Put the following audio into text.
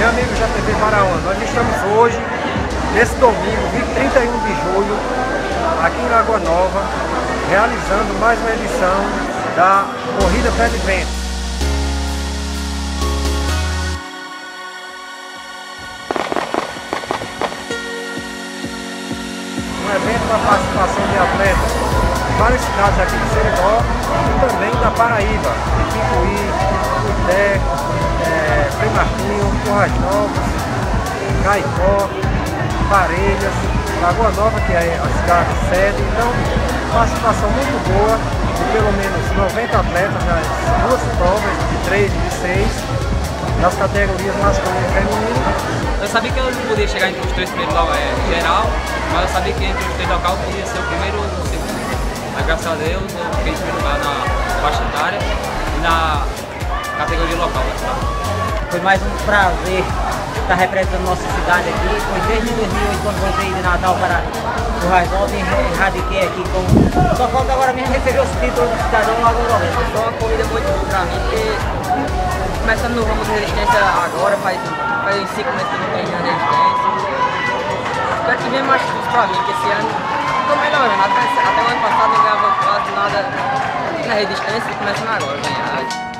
Meu amigo JTV Maraúna, nós estamos hoje, nesse domingo, 31 de julho, aqui em Lagoa Nova, realizando mais uma edição da Corrida Pé de Vento. Um evento com a participação de atletas de várias cidades aqui de Seridó e também da Paraíba, de Picuí, Frei Martinho, Currais Novos, Caicó, Parelhas, Lagoa Nova, que é a cidade sede. Então, participação muito boa de pelo menos 90 atletas nas duas provas, de 3 e de 6, nas categorias masculino e feminino. Eu sabia que eu não podia chegar entre os três primeiros é, geral, mas eu sabia que entre os três local podia ser o primeiro ou o segundo. Mas graças a Deus eu fiquei em primeiro lugar na faixa etária e na categoria local. Foi mais um prazer estar representando nossa cidade aqui. Foi desde 2008 quando voltei de Natal para o Raizol e radiquei aqui com... Só falta agora mesmo receber os títulos do cidadão agora. Foi uma corrida muito boa para mim, porque começando no ramo de resistência agora, faz, faz cinco meses que eu não treinando resistência. Espero que venha mais difícil para mim, que esse ano estou melhorando. Até, até o ano passado não ganhava quase nada na resistência e começando agora a ganhar.